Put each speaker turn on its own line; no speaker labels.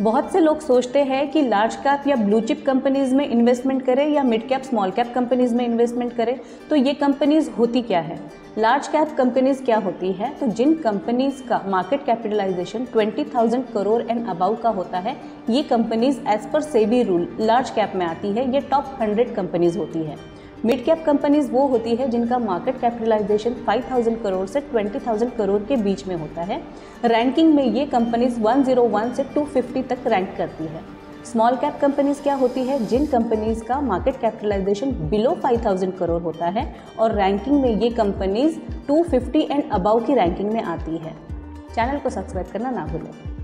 बहुत से लोग सोचते हैं कि लार्ज कैप या ब्लू चिप कंपनीज़ में इन्वेस्टमेंट करें या mid cap small cap companies में इन्वेस्टमेंट करें तो ये कंपनीज़ होती क्या है? लार्ज कैप कंपनीज़ क्या होती है? तो जिन कंपनीज़ का market capitalization 20,000 crore and above का होता है ये companies as per SEBI rule large cap में आती है ये टॉप 100 कंपनीज़ होती है। मिड कैप कंपनीज़ वो होती है जिनका मार्केट कैपिटलाइजेशन 5000 करोड़ से 20000 करोड़ के बीच में होता है। रैंकिंग में ये कंपनीज़ 101 से 250 तक रैंक करती है। स्मॉल कैप कंपनीज़ क्या होती है? जिन कंपनीज़ का मार्केट कैपिटलाइजेशन बिलो 5000 करोड़ होता है और रैंकिंग में ये कंपनीज़ 250 एंड अबाउ की रैंकिंग में आती है। चैनल को सब्सक्राइब करना ना भूलें।